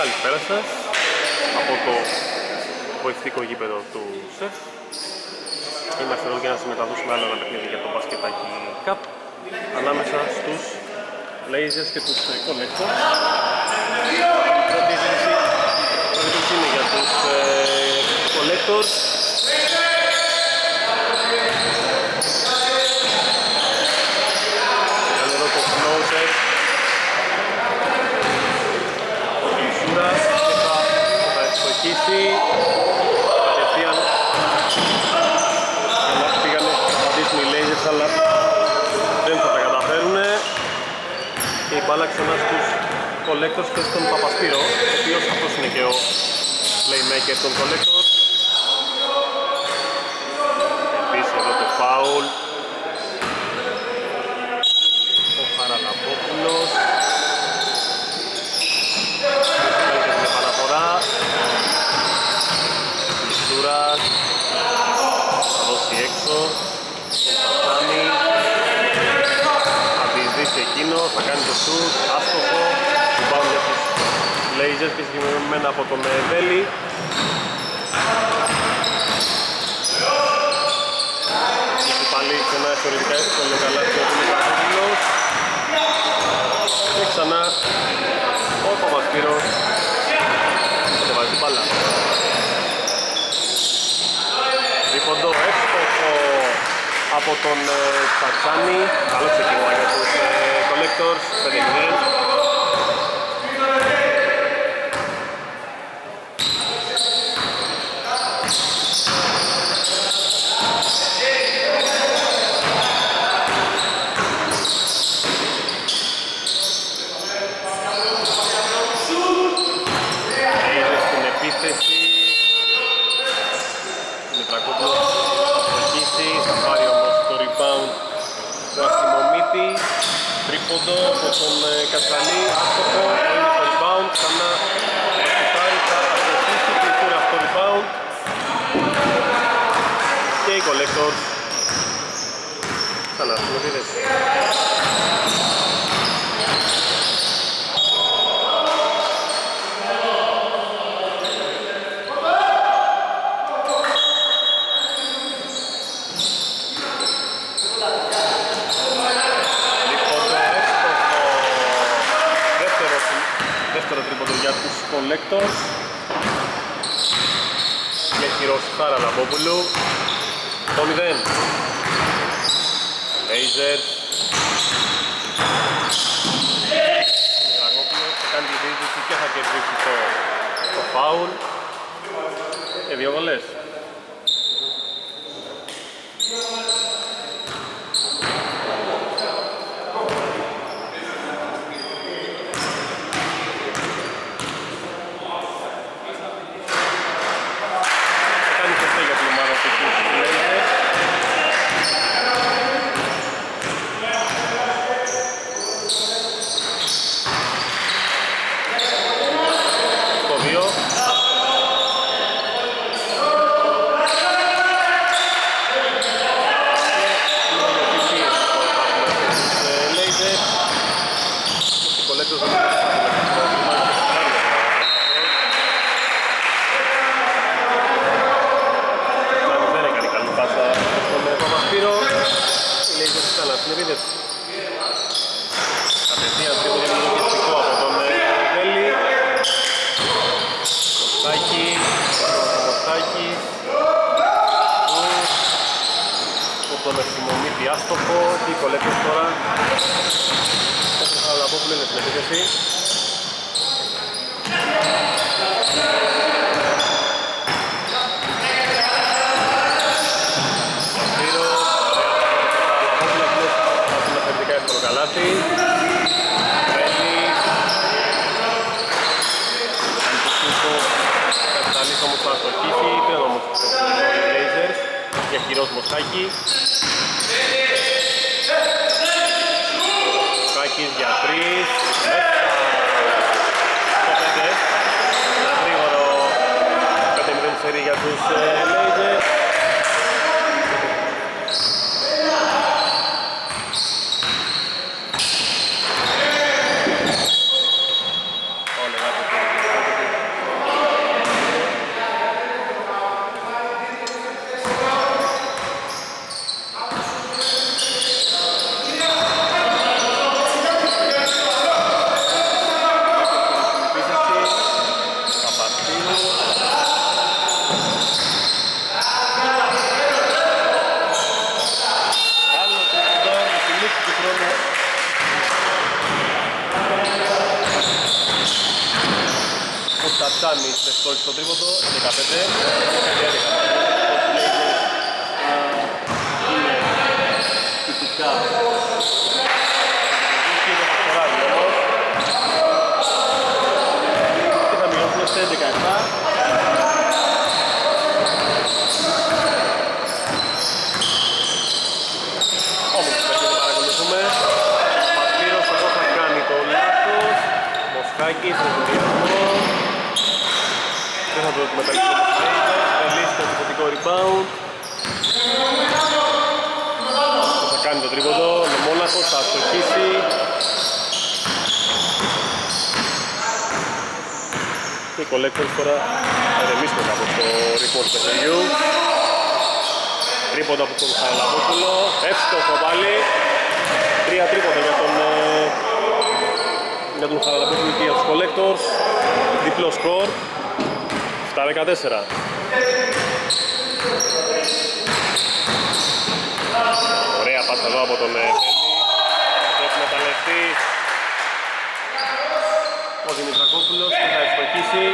Καλησπέρα σας από το βοηθητικό γήπεδο του ΣΕΦ. Είμαστε εδώ για να συμμεταδώσουμε άλλο ένα παιχνίδι για το μπασκετάκι Cup ανάμεσα στους Blazers και τους Connectors. Η πρώτη επίθεση είναι για τους ε, Collectors. Κάνει εδώ το floater. Ο Κλεισούρας και θα, θα ευστοχίσει. Κατευθείαν. Καλά πήγανε. Να απαντήσουν οι Blazers αλλά δεν θα τα καταφέρουν και η μπάλα ξανά στους Collectors και στον Παπασπύρο ο οποίος αυτός είναι και ο playmaker των Collectors επίσης εδώ το foul ο Χαραλαμπόπουλος κάνει και την επαναφορά Μισούρας θα δώσει έξω τον Παπάνη θα διεισδύσει εκείνο, θα κάνει το σουτ, άστοχο. Rebound για τους Blazers και συγκεκριμένα από τον Βέλη Έχει πάλι ξανά θεωρητικά εύκολο καλάθι ο Δημητρακόπουλος και ξανά ο Παπασπύρος κατεβάζει την μπάλα Τρίποντο εύστοχο από τον ε, Τσατσάνη καλό ξεκίνημα για Και οι κολέκτες τώρα. Έχουν Χαραλαμπόπουλο είναι στην επίθεση. Σπύρος, ωραία. Ο Κόμπλα είναι θεωρητικά εύκολο καλάθι. Βέλης. Κάνει το σούτο. Κασταλής όμως θα αστοχίσει. Πήραν όμως το οι Blazers. Για χειρός Μοσχάκη. Μοσχάκης για τρεις. Μέσα. Στο πέντε. Ένα γρήγορο 5-0 σερί για τους ε, Blazers. Όλα για το χρόνο. Ο Τσατσάνης με στόχη στο τρίποντο, 15, 11. Είναι τυπικά και δεν θα φοράει όμως και θα μειώσουμε σε 17 Όμως παιχνίδι παρακολουθούμε Παπύρος εδώ θα κάνει το λάθος. Μοσχάκης με τον διασμό Δεν θα το εκμεταλλευτεί ο Μοσχάκης Βελής το επιθετικό rebound Θα κάνει το τρίποντο με Μόναχος, θα αστοχίσει Και οι collectors τώρα θα ρεμίσουν από το ρυθμό του παιχνιδιού Τρίποντα από τον Χαραλαμπόπουλο, εύστοχο πάλι. Τρία τρίποντα για τον, ε, για τον Χαραλαμπόπουλο και για τους Collectors. Διπλό σκορ. 7-14. Ωραία πάσα εδώ από τον ε, Μπέλη. Το εκμεταλλευτεί ο Δημητρακόπουλος και θα ευστοχίσει.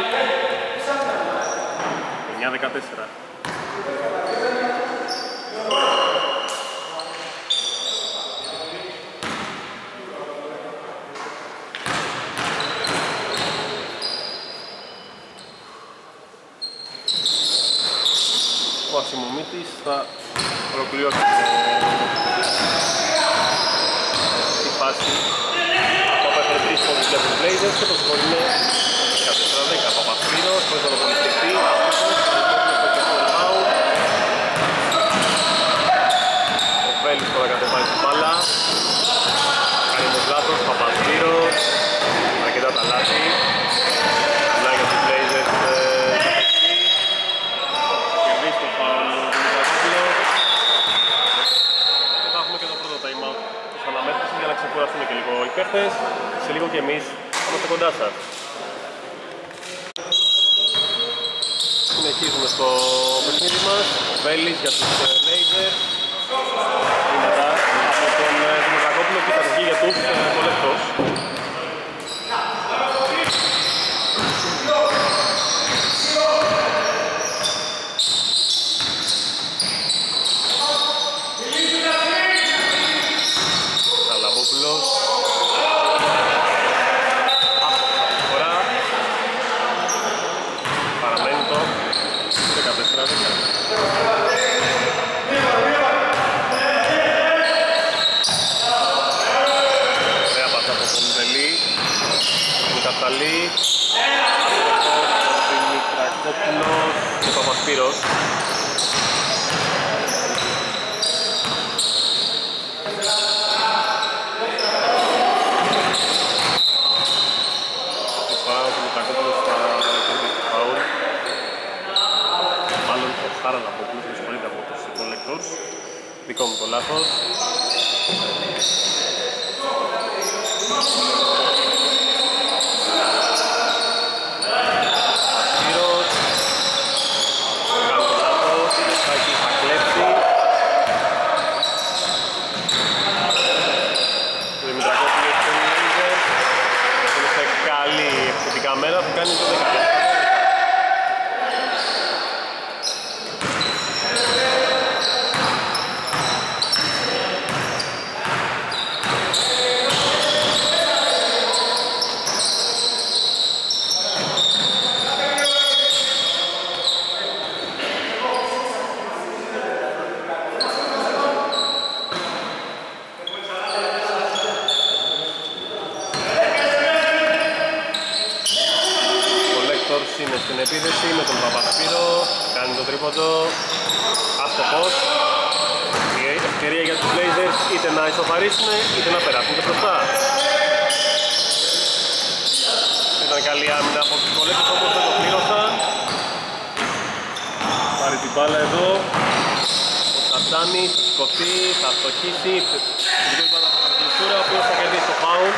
9-14. Ο Ασημομίτης θα ολοκληρώσει τη φάση από έφερε τρεις πόντους για τους Blazers και το σκορ είναι 14-10 Παπασπύρος, χωρίς να το πολυσκευτεί ο Βέλης τώρα κατεβάζει την μπάλα. Κάνει το λάθος, Παπασπύρος αρκετά τα λάθη μιλάει για τους Blazers κερδίσει το φάουλ του Δημητρακόπουλο και θα έχουμε και το πρώτο time out της αναμέτρησης για να ξεκουραστούν και λίγο οι παίχτες σε λίγο και εμείς είμαστε κοντά σας. Συνεχίζουμε στο παιχνίδι μας. Βέλης για τους Λέιζερς. Μετά από τον ε, Δημητρακόπουλο και η κατοχή για τους κολεκτός Καλαβόπουλος Φορά Παραμένει το 14-10 Ωραία πάσα από τον Βελή Τον Κασταλή Ο Δημητρακόπουλος και ο Παπασπύρος Φορά ο Δημητρακόπουλος θα κερδίσει το φάουλ Μάλλον ο Χαραλαμπόπουλος με συγχωρείτε από τους collectors Δικό μου το λάθος Σπύρος Κάνει το λάθος, ο Μεσάκης θα κλέψει Ο Δημητρακόπουλος και ο Λέιζερ είναι σε καλή επιθετικά μέρα που κάνει κάνει, σκοπεί, θα στοχίσει. Βγήκαν από την κλειστούρα, ο οποίος θα κερδίσει το φάουλ.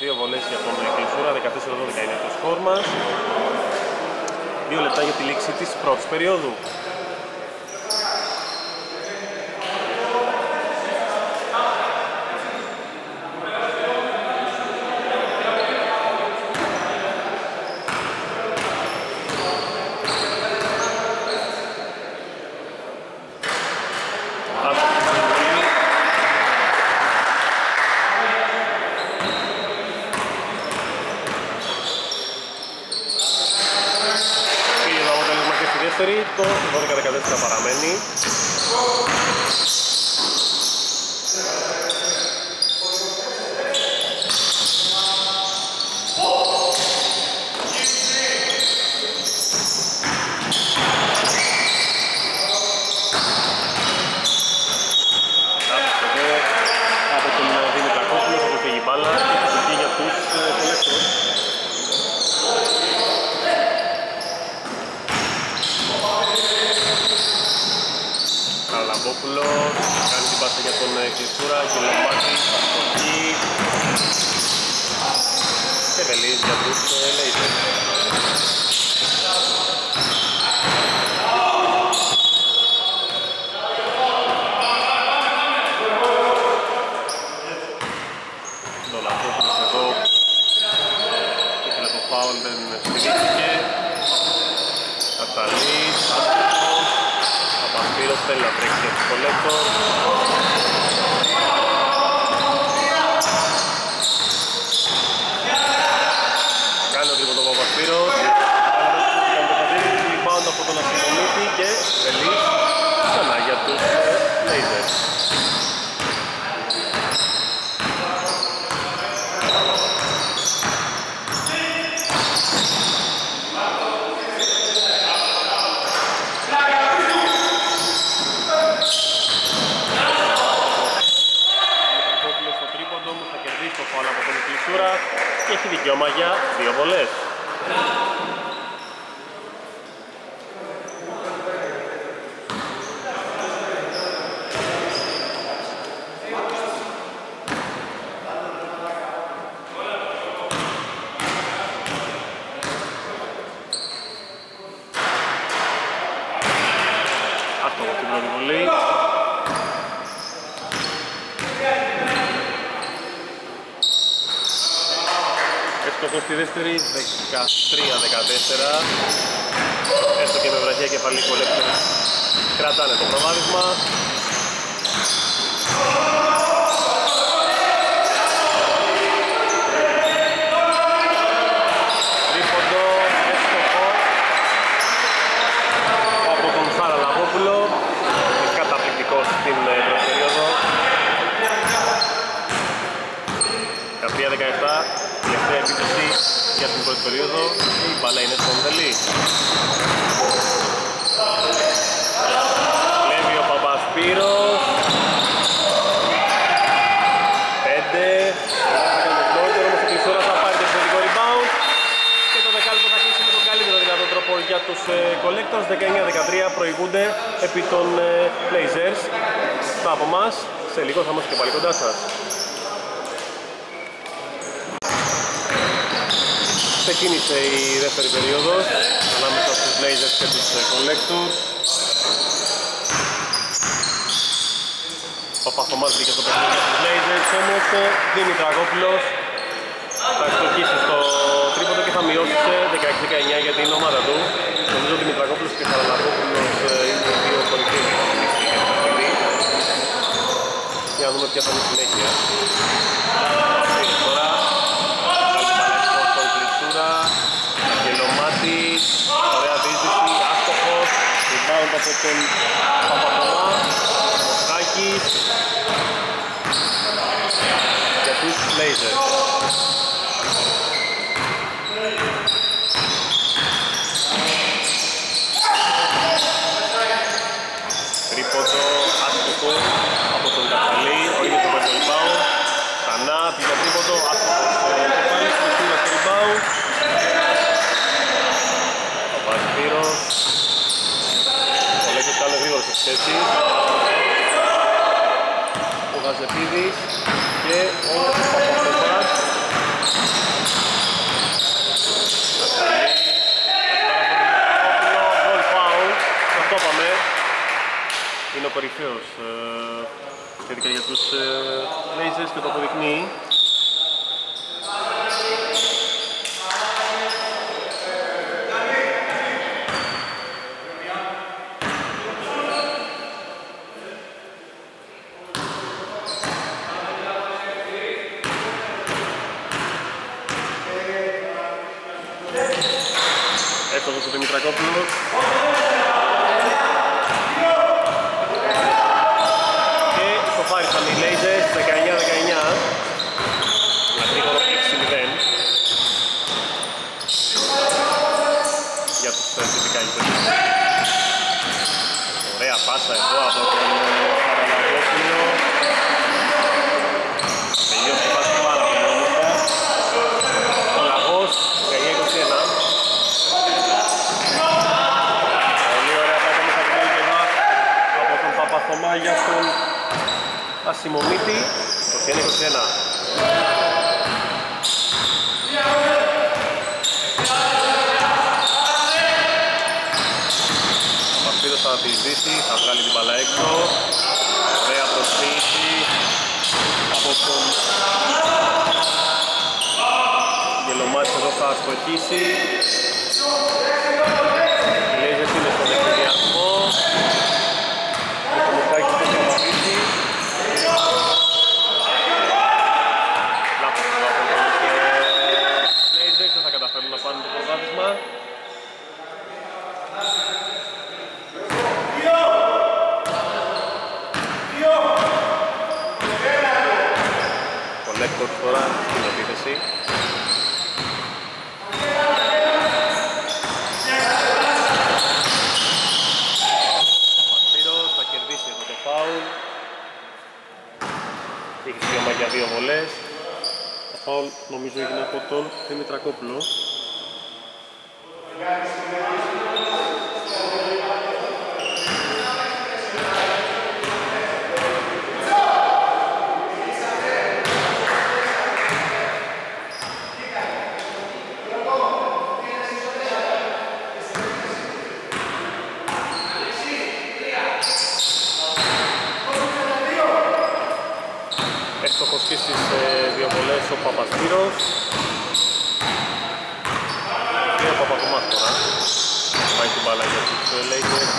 Δύο βολές για τον Κλεισούρα, 14-12 είναι το σκορ μας. Δύο λεπτά για τη λήξη της πρώτης περίοδου. Καλό τρίπο το Παπασπύρο. Πάνω από τον Ασημονίτη και Βελής. Καλά για τους Blazers. Ε, στη δεύτερη 13-14 έστω και με βραχία κεφαλή κολέκτορες κρατάνε το προβάδισμα Τρίποντο, έστοχο από τον Σάρα Λαβόπουλο καταπληκτικός στην ε, πρώτη περίοδο 13-17 τελευταία επίθεση για την πρώτη περίοδο. Η μπάλα είναι στον Δελή. Βλέπει ο Παπασπύρος. Πέντε. Νωρίτερο όμως η Κλεισούρα θα πάρει το επιθετικό rebound. Και το δεκάλεπτο θα κλείσει με τον καλύτερο δυνατό τρόπο για τους ε, collectors. 19-13 προηγούνται επί των ε, Blazers. Αυτά από εμάς. Σε λίγο θα είμαστε και πάλι κοντά σας. ξεκίνησε η δεύτερη περίοδος ανάμεσα στους Blazers και τους ε, Collectors. Ο Παπαθωμάς βγήκε στο παιχνίδι για τους Blazers, όμως ο Δημητραγόπουλος θα εξοχίσει στο τρίποντο και θα μειώσει σε 16-19 για την ομάδα του. Νομίζω ότι Δημητραγόπουλος και Χαραλακόπουλος ε, είναι οι δύο κορυφαίοι για το παιχνίδι. Για να δούμε ποια θα είναι η συνέχεια. από τον Παπαθωμά, Μοσχάκης για τους Blazers. Τρίποντο άστοχο από τον Κατσαλή, ο ίδιος το rebound. Ξανά πήγε τρίποντο, άστοχος ο Κεφάλης, με στο rebound. θέση ο Γαζεπίδης και ο Παπαθωμάς είναι ο κορυφαίος ε, για τους ε, Blazers και το αποδεικνύει. φάουλ νομίζω έγινε από τον Δημητρακόπουλο. στις. Ε, esos papas tiros. Mira, papá, con más por. Hay que.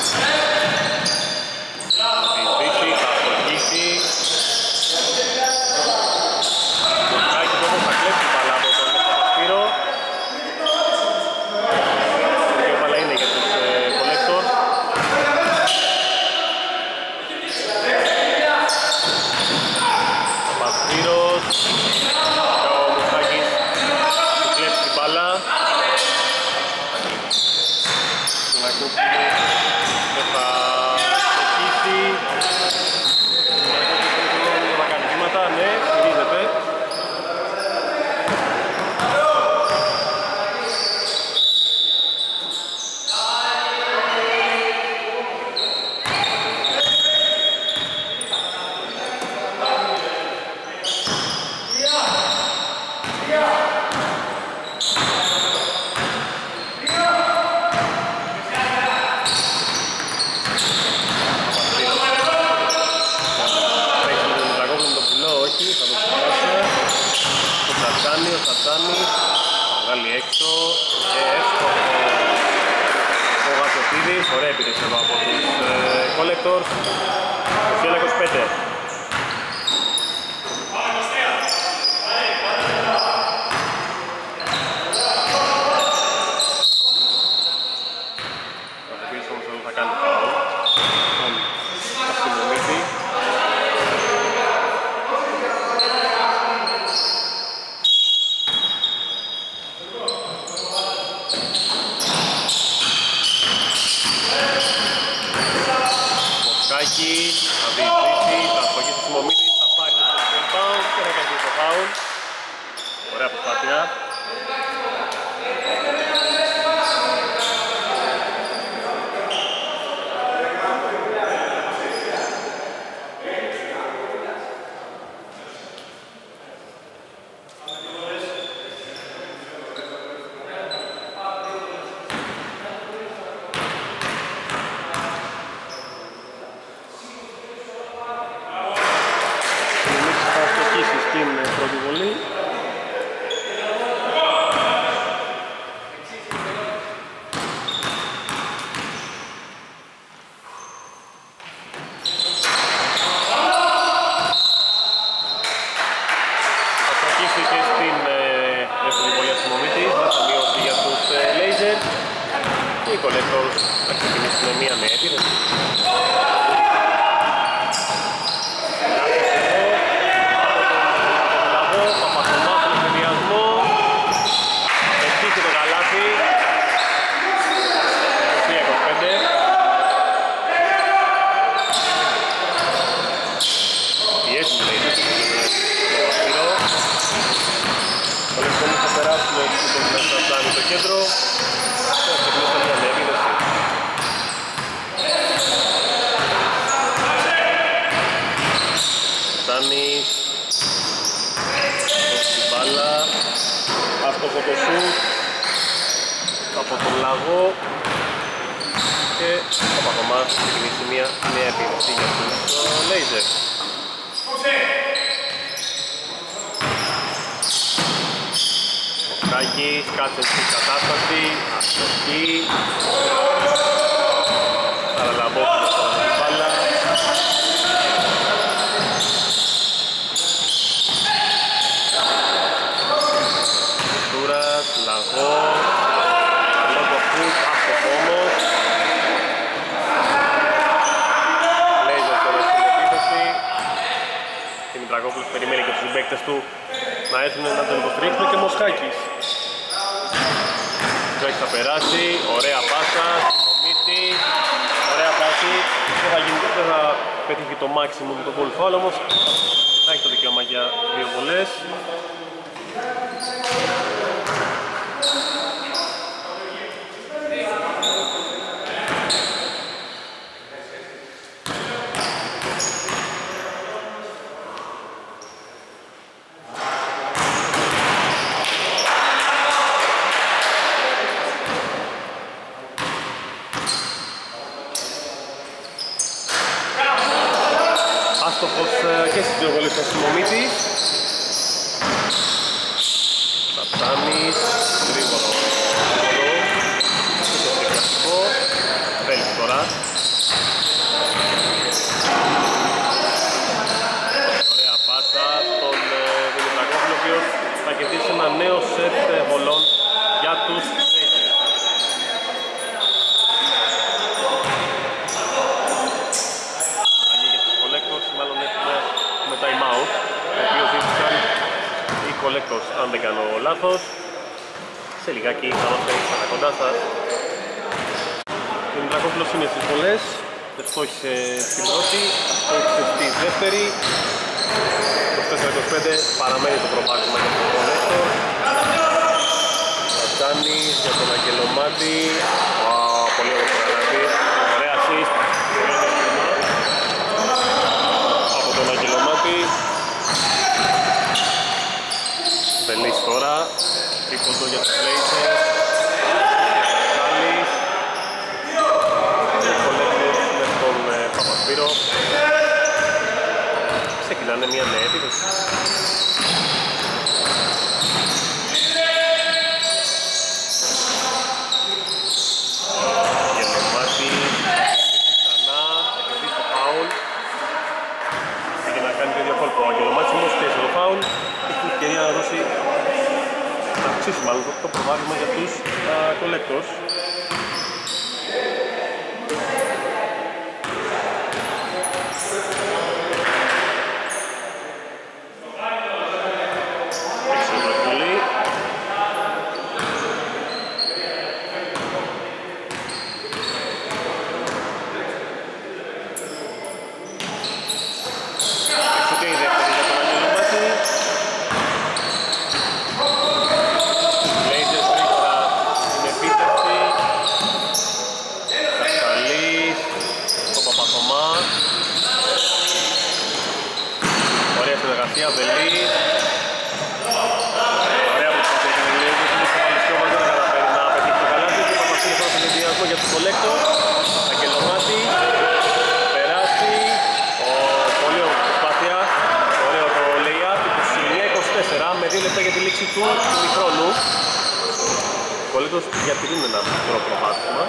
δώσει, να αυξήσει μάλλον το προβάδισμα για τους uh. γιατί διατηρούν ένα μικρό προβάδισμα.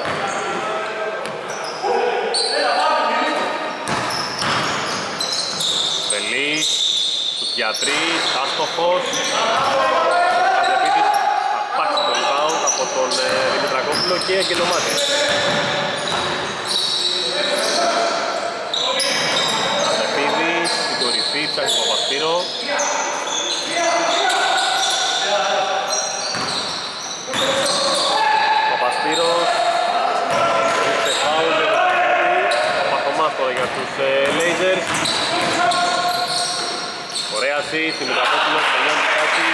Βελή, του άστοχος. Κατεπίδης θα πάρξει από τον ε, Δημητρακόπουλο και Αγγελομάτη. Κατεπίδης, κορυφή, ψάχνει. Τώρα για τους ε, Lasers. Ωραία assist, η Μητρακόπουλος, τελειώνει κάτι.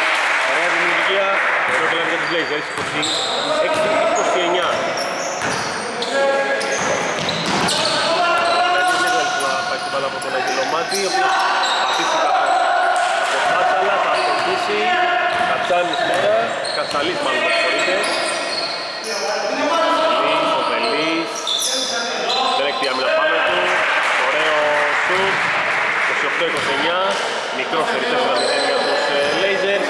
Ωραία δημιουργία. Ωραίο κλέβει για τους Lasers, 26-29. μπάλα από τον Αγγελομάτη, ο οποίος πατήσει κάπου από Πάτσαλα, θα αυτοκίσει, Κατσάνης τώρα, Κατσαλής μάλλον με συγχωρείτε. Βελής, ο Βελής, δεν έχει άμυνα πάνω του, ωραίο σουτ, 28-29, μικρό σε 4-0 για τους Lasers.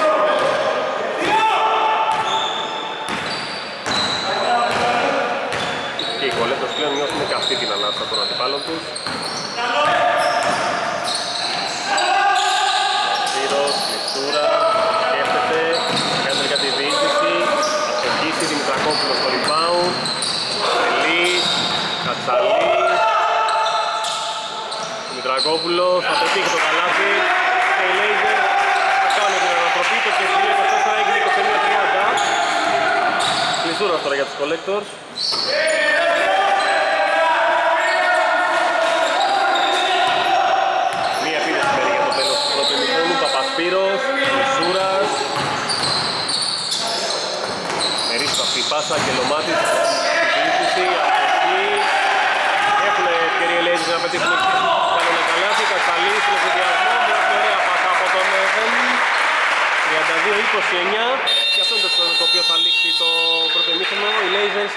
Και οι κολέτος πλέον νιώθουν και αυτή την ανάσα των αντιπάλων τους. Σπύρος, Μιστούρα, σκέφτεται, κάνει για τη διοίκηση, αστοχίσει, Δημητρακόπουλος στο rebound, Βελής, Κατσαλής, Δημητρακόπουλος, θα πετύχει το καλάθι, και οι Λέιζερ θα κάνουν την ανατροπή, το και 24 έγινε 29-30. Κλεισούρας τώρα για τους Collectors. Μία επίθεση παίρνει για το τέλος του πρώτου ημιχρόνου. Παπασπύρος, Μισούρας. Μερίστο αυτή η πάσα και Λομάτης. Συζήτηση, αστοχή. Έχουν ευκαιρία λέει να πετύχουν κανένα καλάθι. Κατσαλής, στον εφηδιασμό. Μια ωραία πάσα από τον Βέλη. 32-29 και αυτό είναι το σκορ το οποίο θα λήξει το πρώτο ημίχρονο. Οι Lasers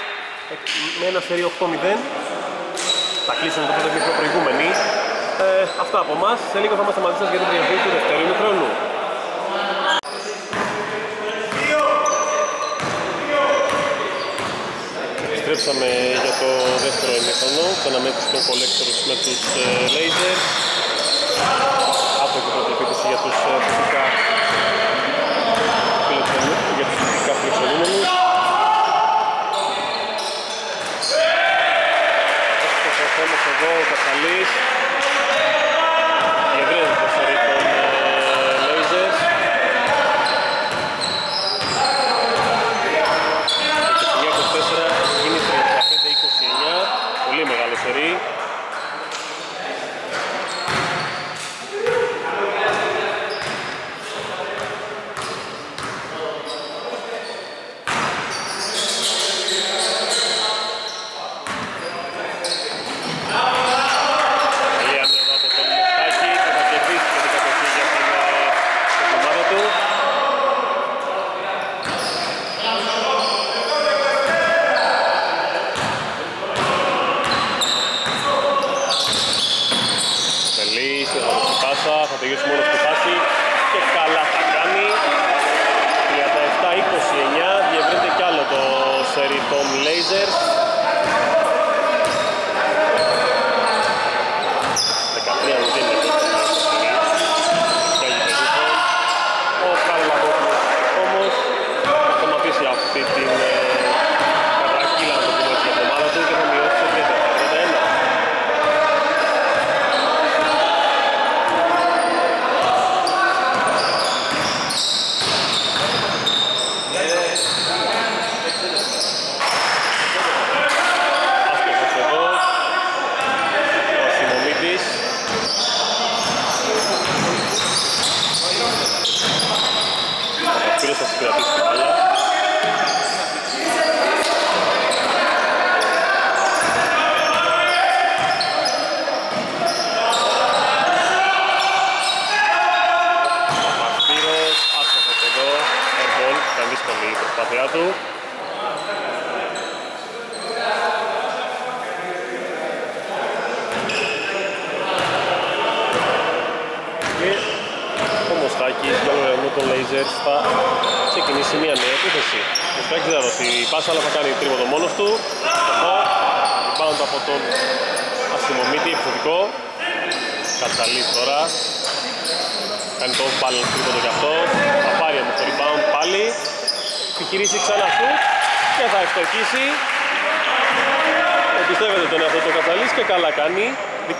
με ένα σερί 8-0 θα κλείσουν το πρώτο ημίχρονο προηγούμενοι. Ε, αυτά από εμάς. Σε λίγο θα είμαστε μαζί σας για την τριετή του δευτέρου ημιχρόνου. Επιστρέψαμε για το δεύτερο ημίχρονο. Κάναμε τους των Collectors με τους ε, Lasers. Από και πρώτη επίθεση για τους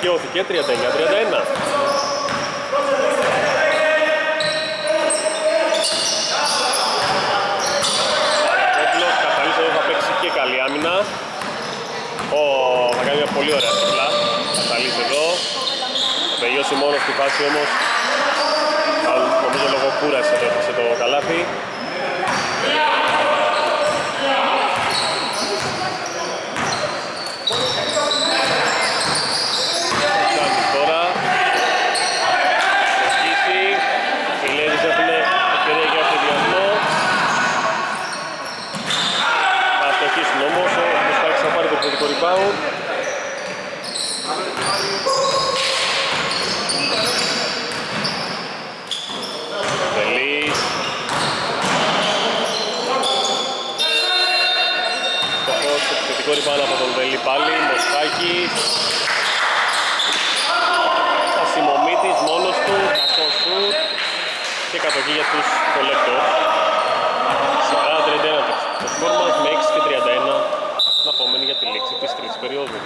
Κατσαλής και καλά κάνει. Δικαιώθηκε 39-31. πολύ ωραία τριπλά. Καταλύσει εδώ. Τελειώσει μόνο στη φάση όμως. Νομίζω λόγω κούραση το έπαιξε το καλάθι. Rebound. Βελής. Στοχός, επιθετικό rebound από τον Βελή πάλι, Μοσχάκης. Ασημομίτης μόνος του, κακός σουτ και κατοχή για τους κολέκτορ. 40-31 το σκορ μας με 6 και 31 επόμενη για τη λήξη της τρίτης περίοδου.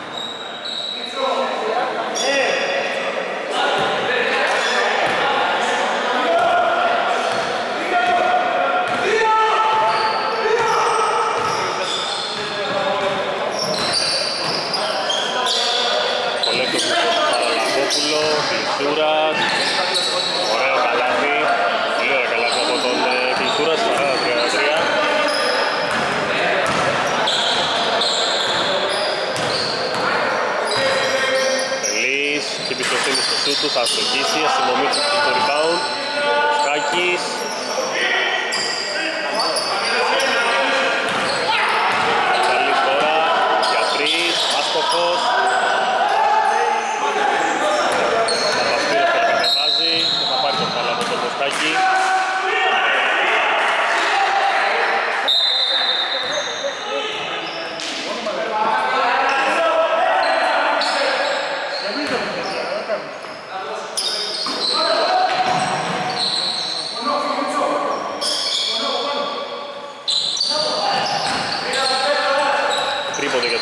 Κολέκτος με τον Παραλαμπόπουλο, Κλεισούρας, ωραίο καλάθι, πολύ ωραίο καλάθι από τον Κλεισούρας, 40-33. εμπιστοσύνη στο σούτ του, θα αστοχίσει, αστυνομίτσης το rebound, Σκάκης. Καλή τώρα, για τρεις, άστοχος. Παπασπύρος το κατεβάζει και θα πάρει το φάλα από τον Σκάκη.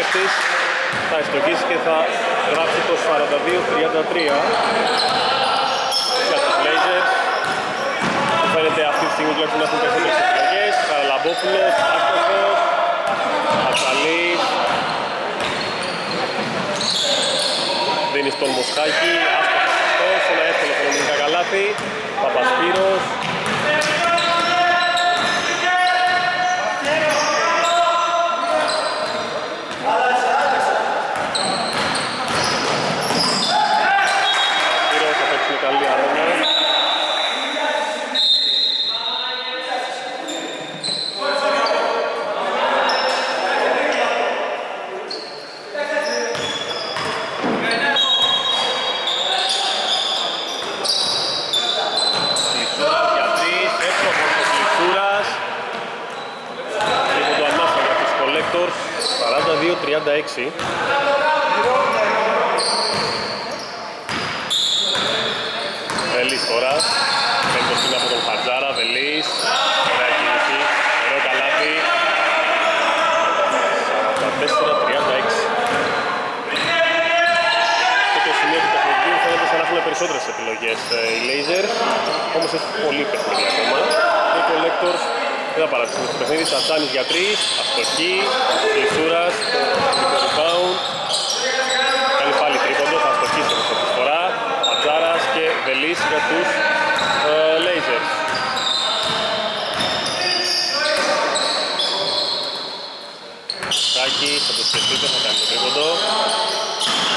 Όμως ο ίδιος παίχτης θα εστοχίσει και θα γράψει το 42-33 για τους Blazers. Φαίνεται αυτή τη στιγμή τουλάχιστον να έχουν περισσότερες επιλογές. Καραλαμπόπουλος, άστοχος, Κατσαλής. Δίνεις στον Μοσχάκη, σε ένα εύκολο χρονικά καλάθι. Παπασπύρος. Παπασπύρος θα παίξει καλή άμενα. Βελής τώρα, πέμπτος είναι από τον Χατζάρα, Βελής, ωραία κίνηση, ωραίο καλάθι, 44-36. Και το σημείο του παιχνιδιού φαίνεται σαν να έχουν περισσότερες επιλογές ε, οι Lasers, όμως έχει πολύ παιχνίδι. ακόμα. Οι Collectors δεν θα παρατήσουμε στο παιχνίδι, Τσατσάνης για τρεις, αστοχή, Κλεισούρας, το rebound. Κάνει πάλι τρίποντο, θα αστοχίσει όμως αυτή της φορά. Ατζάρας και Βελής για τους ε, Lasers. Μοσχάκη, θα το σκεφτείτε, θα κάνει το τρίποντο.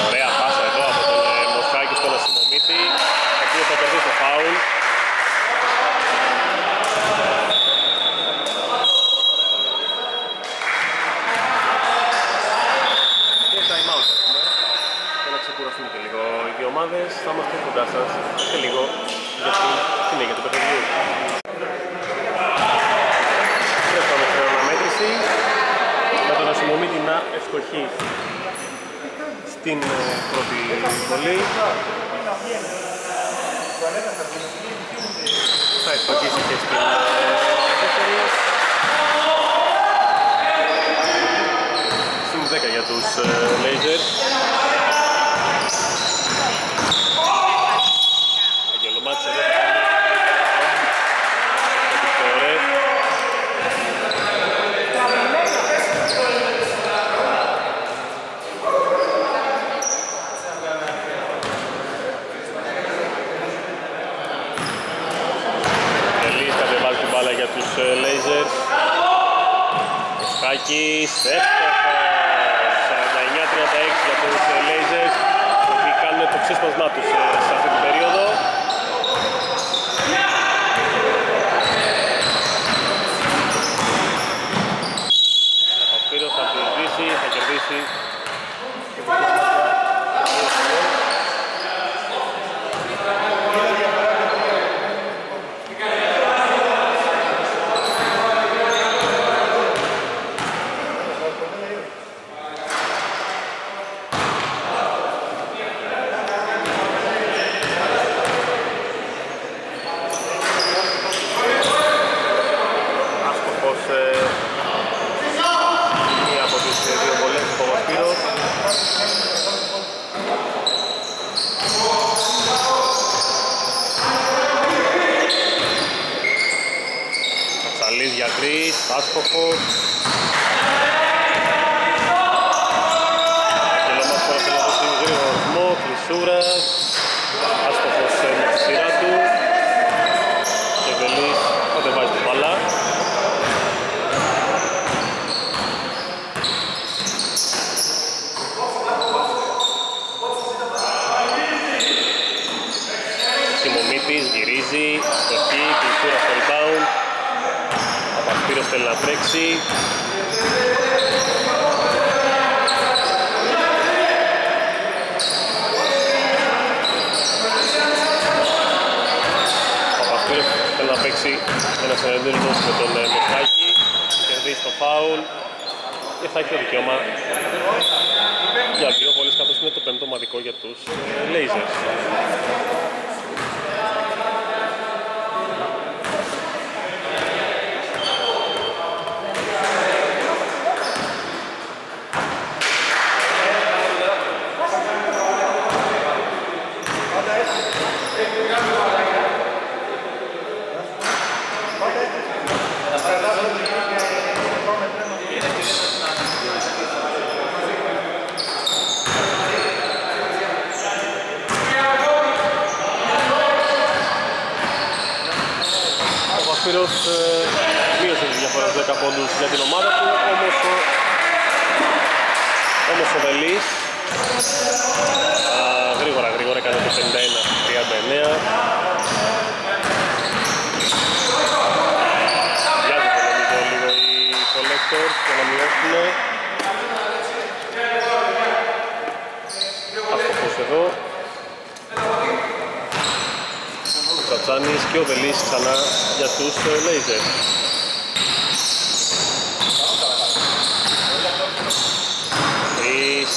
Ωραία πάσα εδώ από τον ε, Μοσχάκη στον Ασημομίτη, ο οποίος θα κερδίσει το φάουλ. ομάδες θα είμαστε κοντά σας σε λίγο για την συνέχεια του παιχνιδιού. Έχουμε στην αναμέτρηση να ευστοχεί στην ε, πρώτη βολή. Θα ευστοχίσει και στην ε, δεύτερη. Στην 10 για τους Lakers. Αγγελομάτης εδώ. Ελής κατεβάζει την μπάλα για τους ε, Lakers. Σκάκης, εύστοχος. 49-36 για τους ε, Lakers. Οι οποίοι κάνουν το ξέσπασμά τους ε, σε αυτή την περίοδο. Ο Σπύρος θα κερδίσει, θα κερδίσει. Άστοχος ε, μία από τις ε, δύο βολές του Παπασπύρος. Κατσαλής για τρεις, άστοχος. Αγγελομάς τώρα θέλει να δώσει γρήγορο ρυθμό, κλεισούρας. Άστοχος ε, με τη σειρά του. Και Βελής κατεβάζει την μπαλά. Σιμομίτης γυρίζει, στοχή, κλεισούρα στο rebound. Παπασπύρος θέλει να τρέξει. Παπασπύρος θέλει να παίξει ένας συνεδρίο με τον ε, Μοσχάκη. Κερδίζει το φάουλ και θα έχει το δικαίωμα για δύο βολές καθώς είναι το πέμπτο ομαδικό για τους ε, Blazers. Ο Βασπύρος ε, μείωσε τη διαφορά στους 10 πόντους για την ομάδα του, όμως ο, όμως ο Βελής α, γρήγορα γρήγορα έκανε το 51-39. Βιάζονται νομίζω λίγο οι collectors για να μειώσουν. Αστοχός εδώ. Ο Τσατσάνης και ο Βελής ξανά για τους ε, Lakers. Τρεις.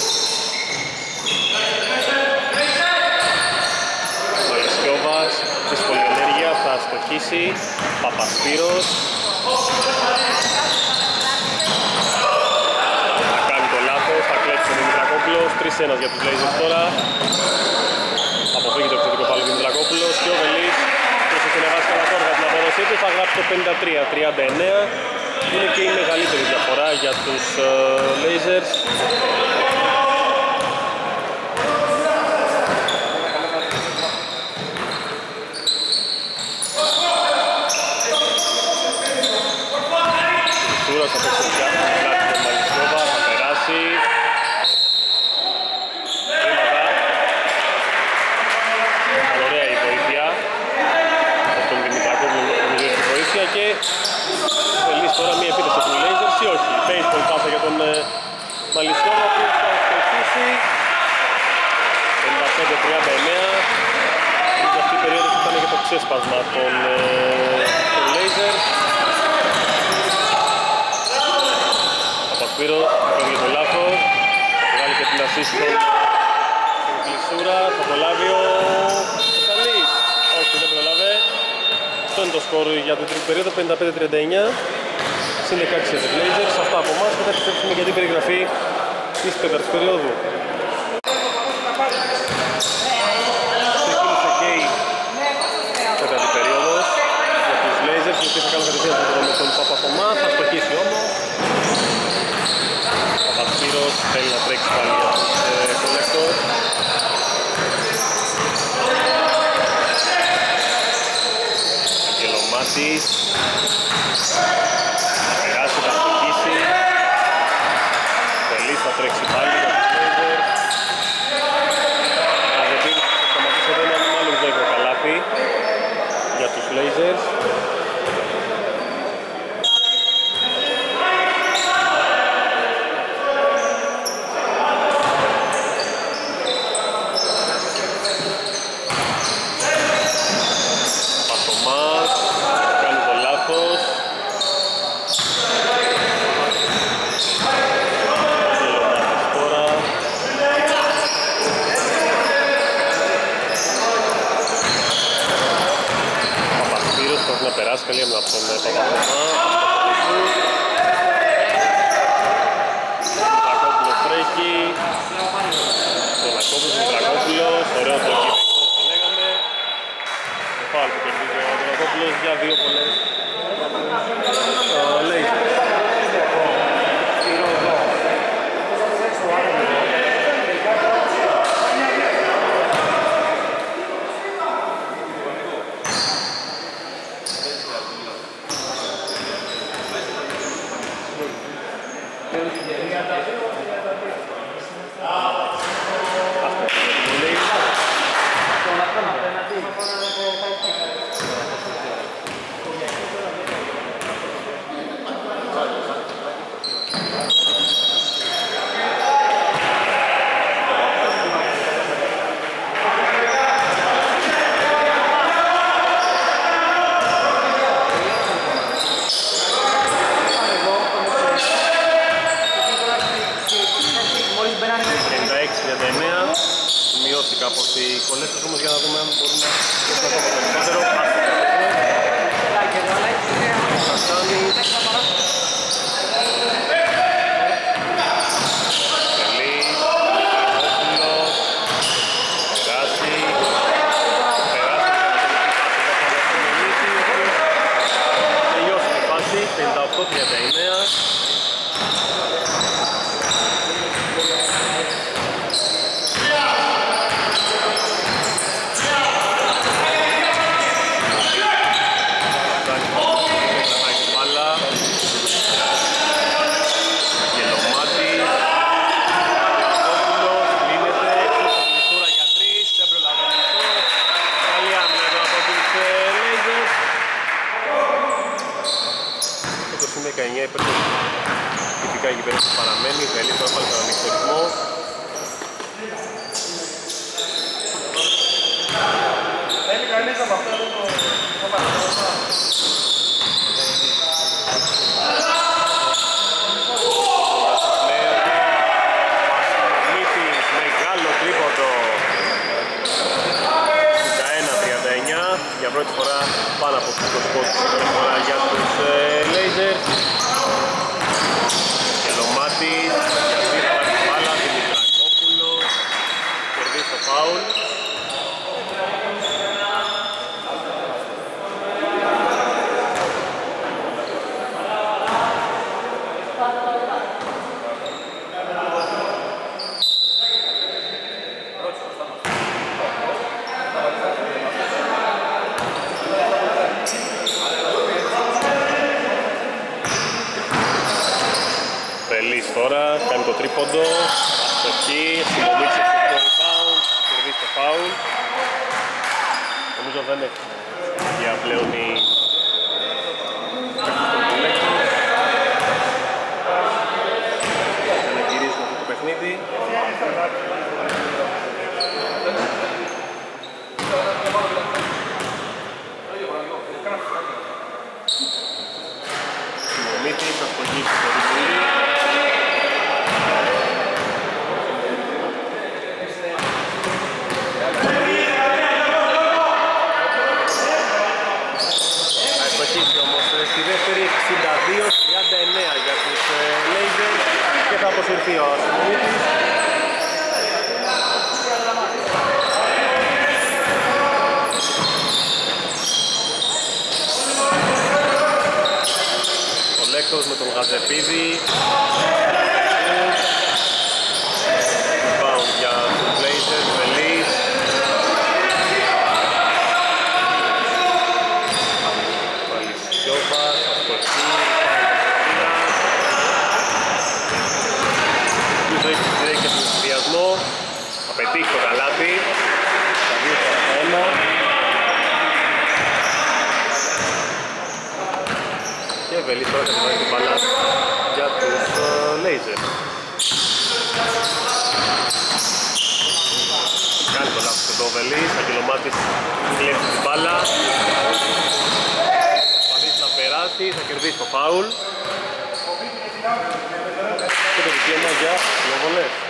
Μαλισιόβας, δύσκολη ενέργεια, θα στοχίσει. Παπασπύρος. Θα κάνει το λάθος, θα κλέψει τον Δημητρακόπουλος. 3-1 για τους Lakers τώρα. Αποφύγει το επιθετικό φάουλ του Δημητρακόπουλος και ο Βελής που έχει συνεβάσει καλά τώρα την απόδοσή του θα γράψει το 53-39 που είναι και η μεγαλύτερη διαφορά για τους ε, Blazers. για πλέον η Ξαναγυρίζουμε αυτό το παιχνίδι. Θα το 62-39 για τους Λέιζερ και θα αποσυρθεί ο Ασημονίτης. Ο Λέκτος με τον Γαζεπίδη Πετύχει το καλάθι. Ένα. Και βελή τώρα κατεβάζει την μπαλά για τους Λέιζερ. Κάνει το λάθος εδώ ο Βελής, Αγγελομάτης κλέψει την μπάλα. Προσπαθείς να περάσει, θα κερδίσει το φάουλ. Και το δικαίωμα για λοβολές.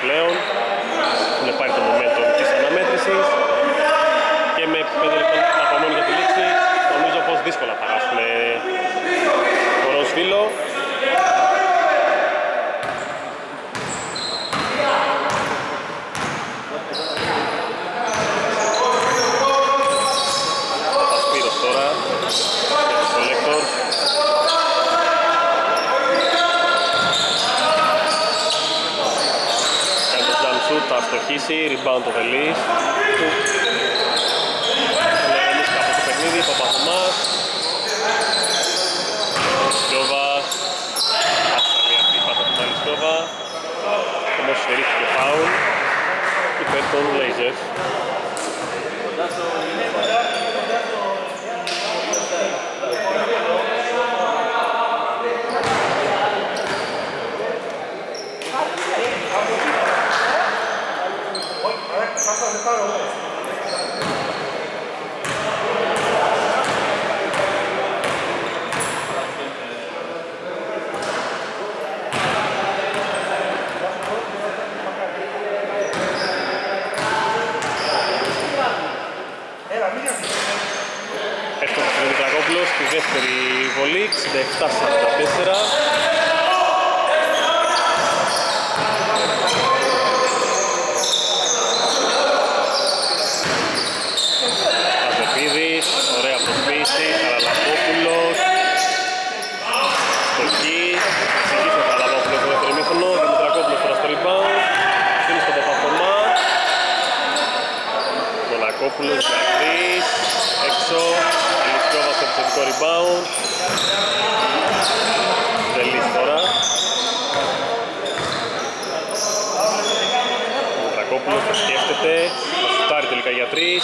πλέον. Παπαδόπουλος για 3 έξω Ελιστρόβα στο επιθετικό rebound. Τελής φορά Ο Τρακόπουλος το σκέφτεται. Θα τελικά για 3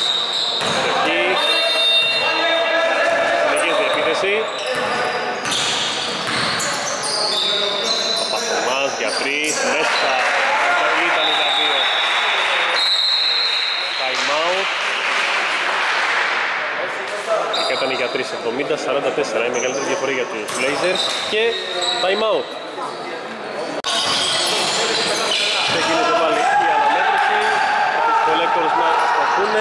Συνεχίζει η επίθεση. Παπαθωμάς για 3 μέσα. Κάνει για 3-70-44. Η μεγαλύτερη διαφορά για τους Blazers και time out. Ξεκίνησε πάλι η αναμέτρηση. Τους collectors να ασταθούν.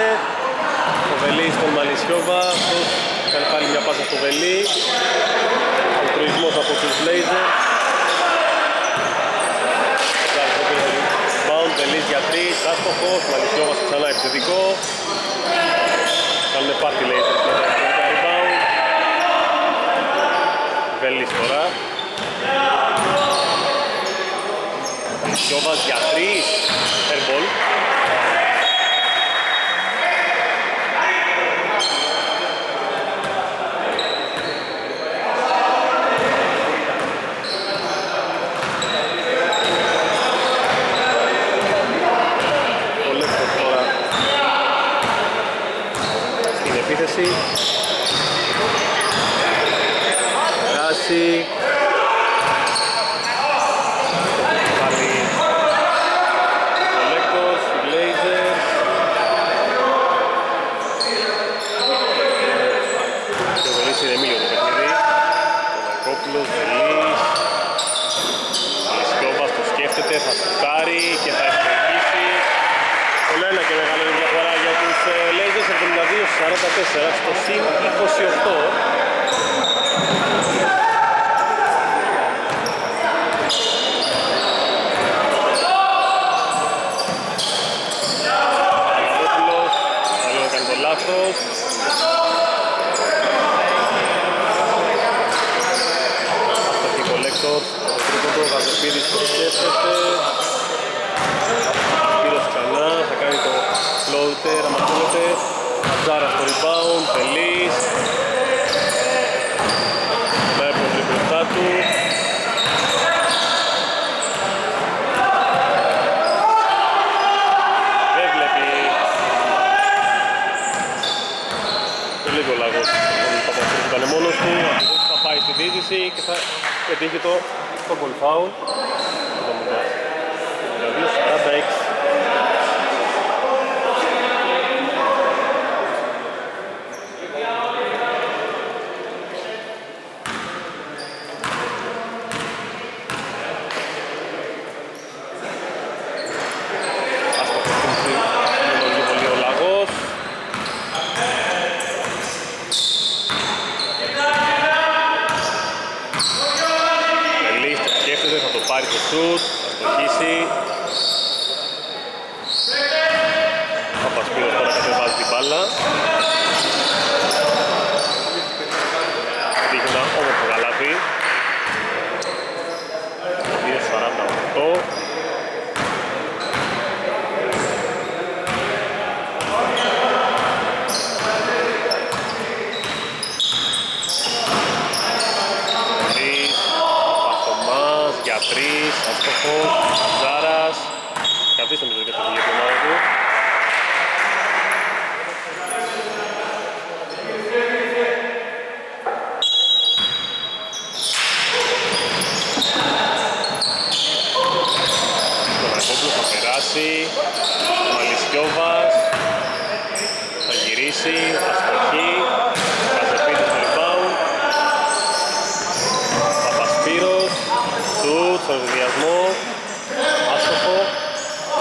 Ο Βελής στον Μαλισιόβα. Αυτός κάνει πάλι μια πάσα στο Βελή. Αλτρουισμός από τους Blazers. Bound, Βελής για 3, άστοχος, Μαλισιόβας ξανά επιθετικό. Κάνουν πάρτι Blazers με τα rebound. Βελής τώρα. Μαλισιόβας για 3, airball. Ο Λέκτος τώρα στην επίθεση. Μπάλα. Πετύχει ένα όμορφο γαλάτι. 2-48. Τρεις, Παχωμάς, για τρεις, αστοχός, Ζάρας. Καθίστε νομίζω και το για την ομάδα του. Τον θα περάσει. Μαλισιόβας. Θα γυρίσει. Αστοχή. Καζεπίδης στο rebound. Παπασπύρος, σουτ, στον συνδυασμό, άστοχο,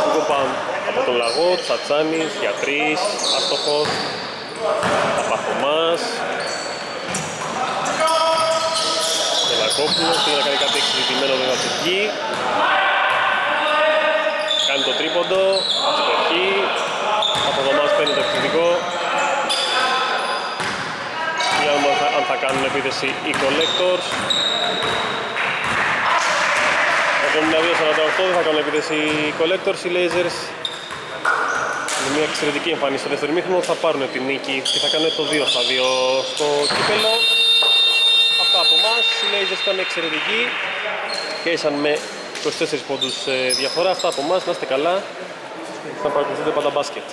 Φούγκοπαν από τον Λαγό, Τσατσάνης για τρεις, άστοχος, Παπαχωμάς, Τελακόπουλος, πήγε να κάνει κάτι εξειδικημένο δεν θα του βγει. Κάνει το τρίποντο, αστοχή, από τον Μάς παίρνει το εξειδικό. Για να δούμε αν θα- αν θα κάνουν επίθεση οι collectors. 72-48 δεν θα κάνουν επίθεση οι collectors, οι lasers. Με μια εξαιρετική εμφάνιση στο δεύτερο μήχρονο θα πάρουν την νίκη και θα κάνουν το 2 στα 2 στο κύπελο. Αυτά από εμάς, οι lasers ήταν εξαιρετικοί και ήσαν με 24 πόντους ε, διαφορά. Αυτά από εμάς, να είστε καλά, να παρακολουθείτε πάντα μπάσκετ.